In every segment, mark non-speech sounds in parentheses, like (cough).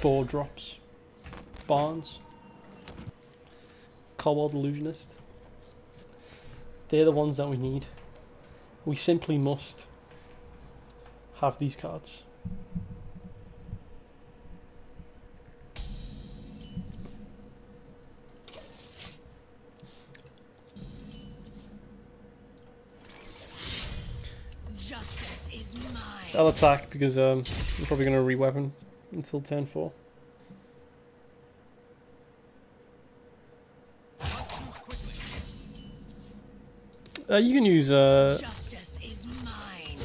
four drops. Barnes. Kobold Illusionist. They're the ones that we need. We simply must have these cards. Justice is mine. I'll attack because um, I'm probably going to re-weapon until turn 4. Uh, you can use uh, Justice is mine.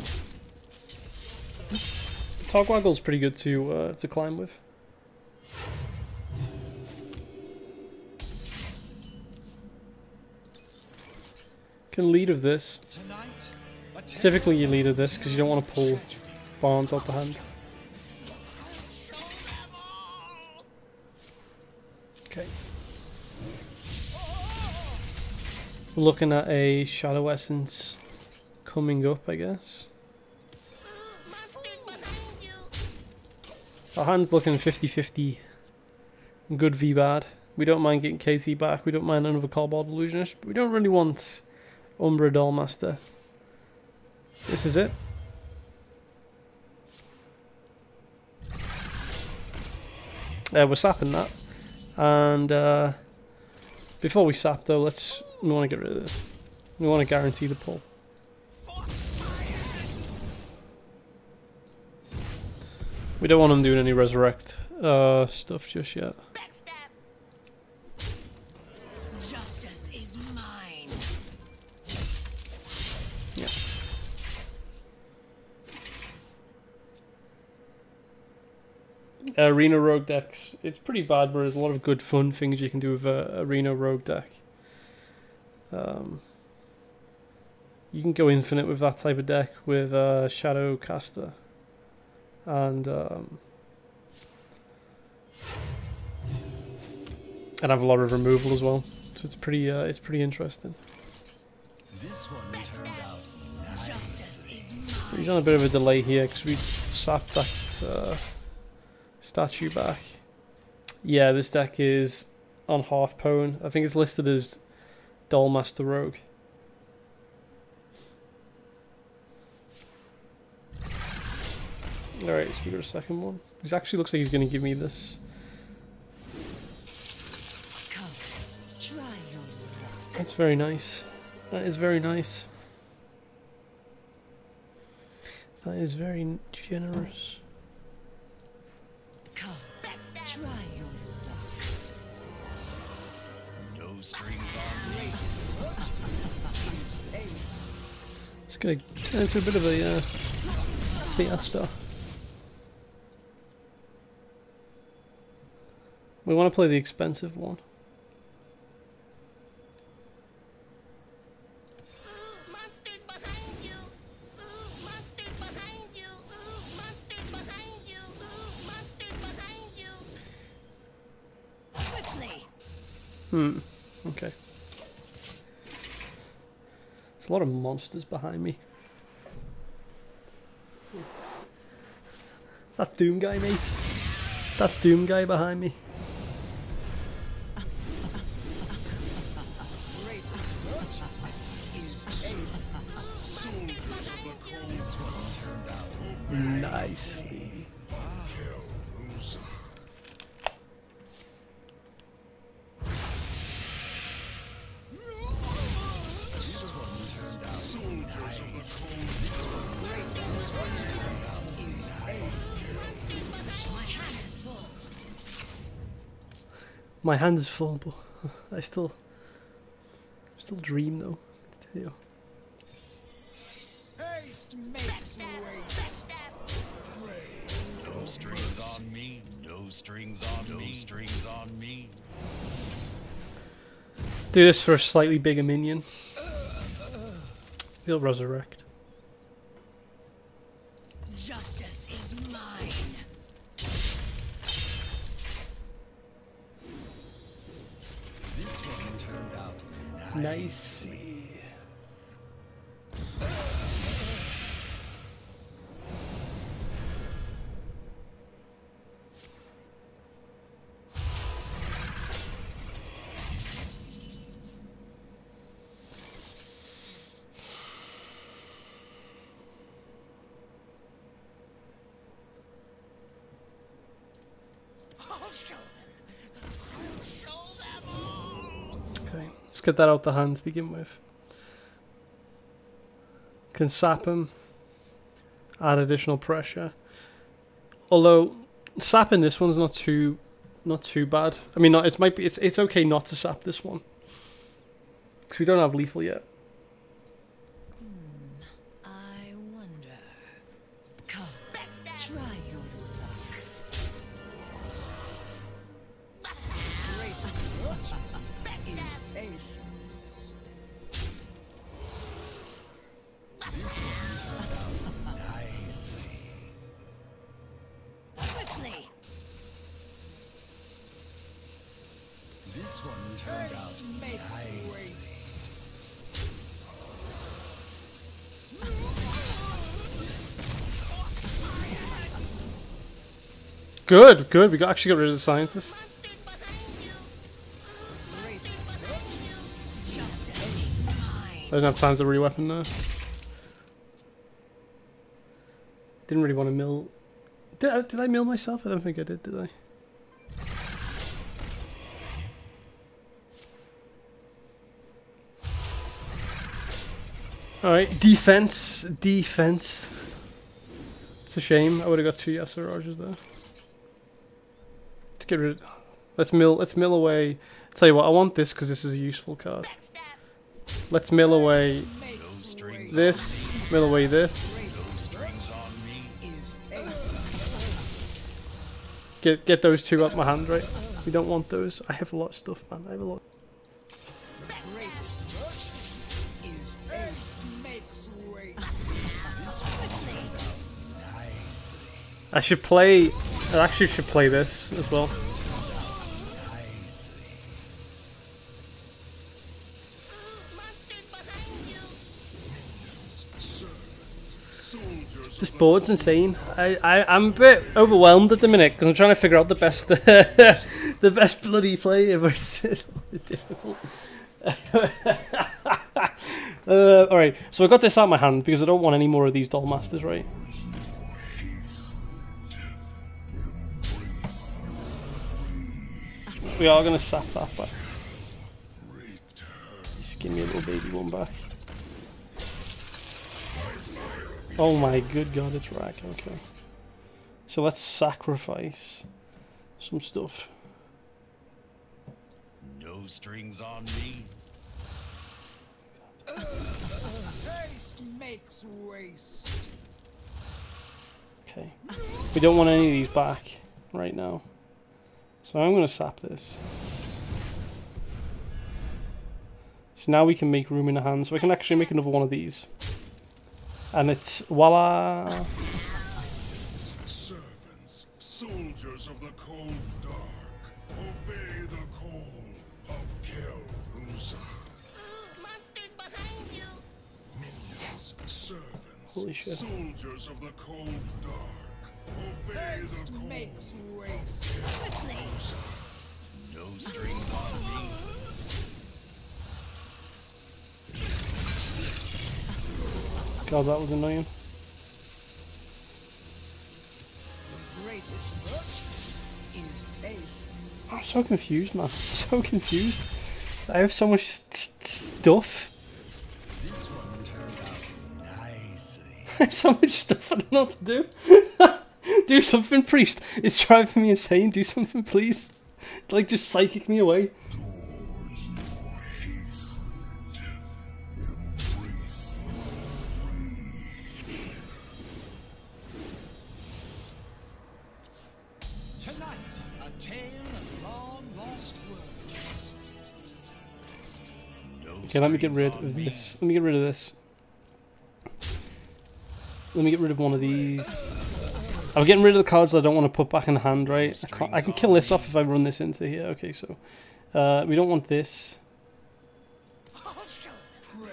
Togwaggle's pretty good to uh, to climb with. Can lead of this. Typically you lead of this because you don't want to pull Barnes out the hand. Looking at a Shadow Essence coming up, I guess. Our hand's looking 50-50. Good v bad. We don't mind getting KT back. We don't mind another Kobold Illusionist. But we don't really want Umbra Dollmaster. This is it. Uh, we're sapping that. And uh, before we sap though, let's we want to get rid of this. We want to guarantee the pull. We don't want him doing any resurrect uh, stuff just yet. Justice is mine. Yeah. Arena Rogue decks. It's pretty bad, but there's a lot of good fun things you can do with a Arena Rogue deck. Um, you can go infinite with that type of deck with uh, Shadow Caster. And um, and have a lot of removal as well. So it's pretty uh, it's pretty interesting. This one turned out nice. Justice is mine. He's on a bit of a delay here because we sapped that uh, statue back. Yeah, this deck is on Hearthpwn. I think it's listed as Dollmaster Rogue. Alright, so we got a second one. He actually looks like he's going to give me this. Come, try your luck. That's very nice. That is very nice. That is very generous. Come, try It's going to turn into a bit of a uh, fiesta. We want to play the expensive one. Ooh, monsters behind you. Ooh, monsters behind you. Ooh, monsters behind you. Ooh, monsters behind you. Swiftly. Hmm. Okay. There's a lot of monsters behind me. That's Doom Guy, mate. That's Doom Guy behind me. My hand is full, but (laughs) I still, still dream though. Yeah. Haste makes Backstab. Backstab. No strings on me. No strings on me. Strings on me. Do this for a slightly bigger minion. He'll resurrect. Justice is mine. This one turned out Nicely. Okay, let's get that out the hand to begin with. Can sap him, add additional pressure. Although sapping this one's not too, not too bad. I mean, not, it might be. It's it's okay not to sap this one because we don't have lethal yet. Backstab. Patience. Nicely. Swiftly. This one turned out nicely. Good, good. We got actually got rid of the scientist. I didn't have plans to re-weapon there. Didn't really want to mill. Did I, did I mill myself? I don't think I did. Did I? All right, defense, defense. It's a shame. I would have got two Rogers there. Let's get rid. of... Let's mill. Let's mill away. tell you what, I want this because this is a useful card. Let's mill away this, mill away this. Get get those two out my hand, right? We don't want those. I have a lot of stuff, man. I have a lot. I should play. I actually should play this as well. Board's insane. I, I I'm a bit overwhelmed at the minute because I'm trying to figure out the best (laughs) the best bloody play, (laughs) difficult. (laughs) uh, all right, so I got this out of my hand because I don't want any more of these doll masters, right? We are gonna sap that back. Just give me a little baby one back. Oh my good god, it's rack. Okay. So let's sacrifice some stuff. No strings on me. Haste makes waste. Okay. We don't want any of these back right now. So I'm going to sap this. So now we can make room in the hand. So I can actually make another one of these. And it's voila! Servants, soldiers of the cold dark, obey the call of Kel'Thuzad. Ooh, monsters behind you. Minions, servants, Holy shit. soldiers of the cold dark, obey Haste the call. makes waste. Swiftly. No strings on me. God, that was annoying. Greatest virtue is patience. I'm so confused, man. (laughs) so confused. I have so much st- stuff. This one turned out nicely. (laughs) I have so much stuff I don't know what to do. (laughs) do something, priest. It's driving me insane. Do something, please. Like, just psychic me away. Okay, let me get rid of this. Let me get rid of this. Let me get rid of one of these. I'm getting rid of the cards I don't want to put back in hand, right? I, can't, I can kill this off if I run this into here. Okay, so uh, we don't want this. I'll show them.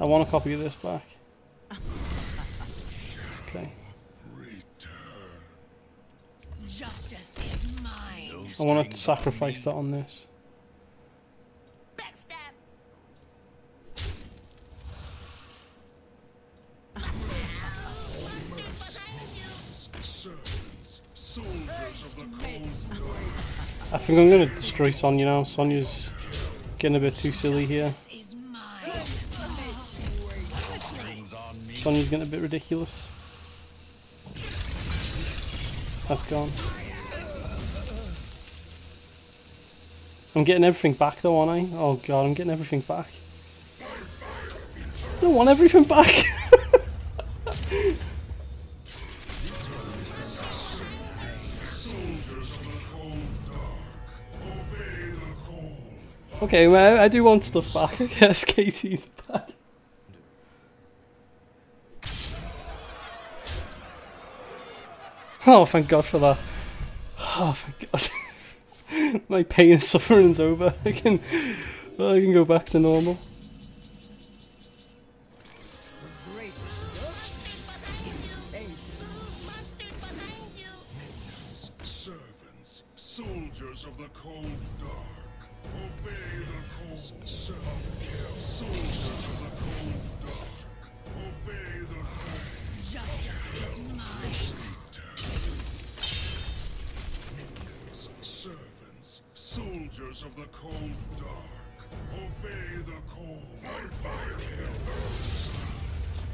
I want a copy of this back. Okay. Justice is mine. No I want to sacrifice that on this. Think I'm gonna destroy Sonya now. Sonya's getting a bit too silly here. Sonya's getting a bit ridiculous. That's gone. I'm getting everything back though, aren't I? Oh god, I'm getting everything back. I don't want everything back. (laughs) okay, well, I do want stuff back. (laughs) I guess KT's back. Oh, thank God for that. Oh, thank God. (laughs) My pain and suffering's over. I can, I can go back to normal.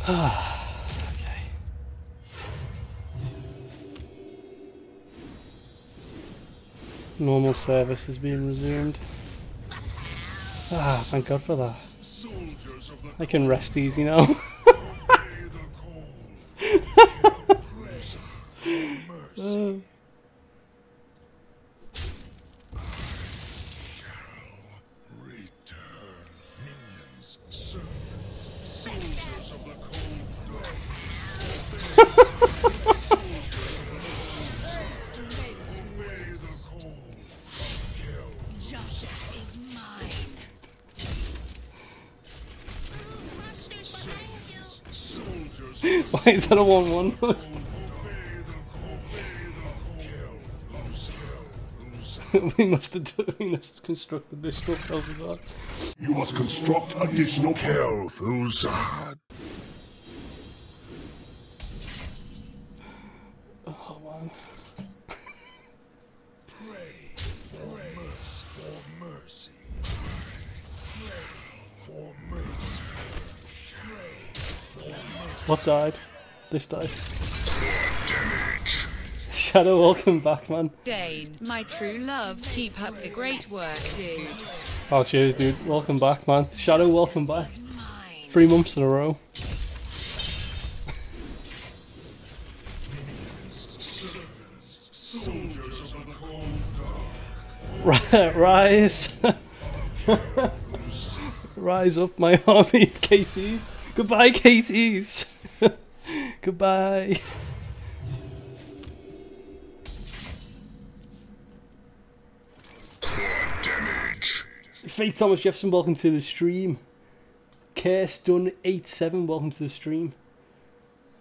(sighs) Normal service is being resumed. Ah, thank God for that. Soldiers of the I can rest easy now. (laughs) Kill. Who's kill? Who's we must we must have constructed this stuff over that. You must construct additional. Oh man. Pray for mercy. For mercy. Pray for mercy. Pray for mercy. What died? This time. Shadow, welcome back, man. Dane, my true love, keep up the great work, dude. Oh, cheers, dude. Welcome back, man. Shadow, welcome back. Three months in a row. Soldiers of the cold dark. Ri- Rise. (laughs) Rise up, my army of KTs. Goodbye, KTs. Goodbye. Faith Thomas Jefferson, welcome to the stream. Kirstun87, welcome to the stream.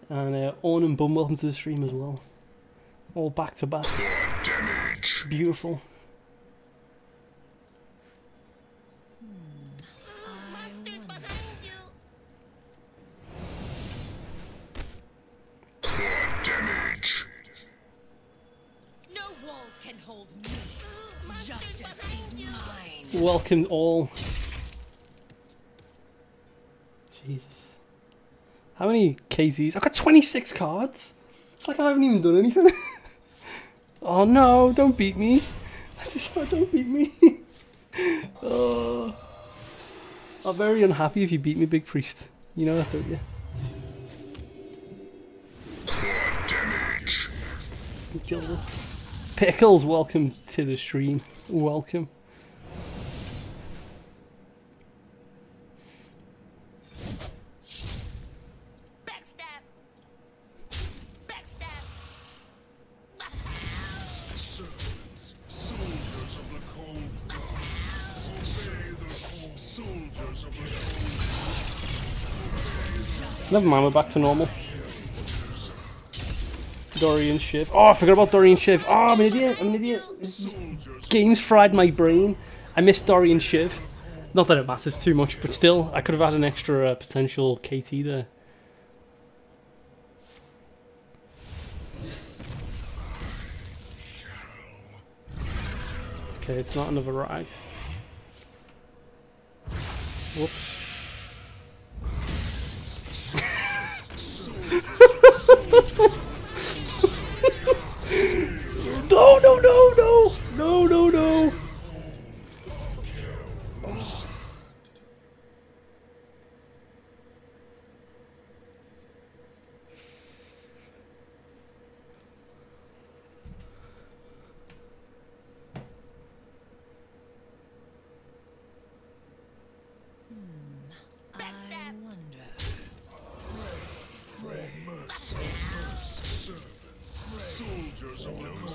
And uh, Orn and Bum, welcome to the stream as well. All back to back. Beautiful. Welcome all. Jesus. How many KZs? I've got 26 cards. It's like I haven't even done anything. (laughs) oh no, don't beat me. (laughs) don't beat me. (laughs) oh. I'm very unhappy if you beat me, Big Priest. You know that, don't you? Pickles, welcome to the stream. Welcome. Never mind, we're back to normal. Dorian Shiv. Oh, I forgot about Dorian Shiv. Oh, I'm an idiot. I'm an idiot. Games fried my brain. I missed Dorian Shiv. Not that it matters too much, but still, I could have had an extra uh, potential KT there. Okay, it's not another rag. Whoops. No, no, no, no! No, no, no! Wonder.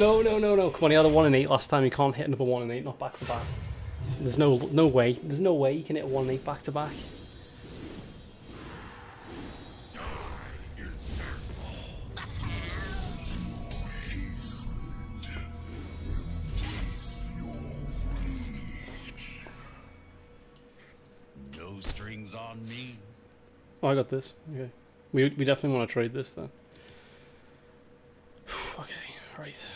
No, no, no, no. Come on, he had a 1 and 8 last time. He can't hit another 1 and 8, not back to back. There's no no way. There's no way he can hit a 1 and 8 back to back. No strings on me. Oh, I got this. Okay. We, we definitely want to trade this then. (sighs) okay, right.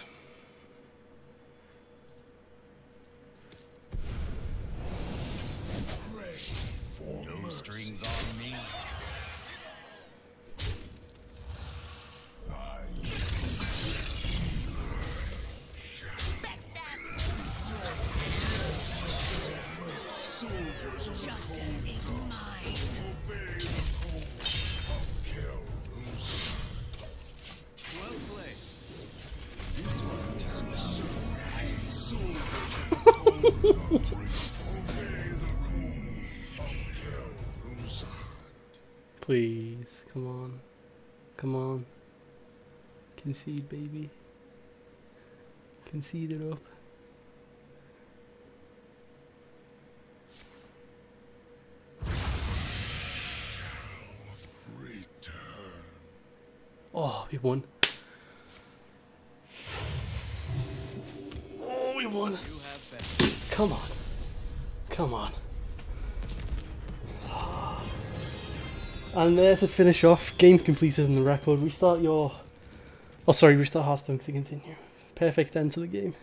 Please, come on. Come on. Concede, baby. Concede it up. Oh, we won. Oh, we won. Come on. Come on. And there to finish off, game completed in the record. Restart your. Oh, sorry, restart Hearthstone to continue. Perfect end to the game.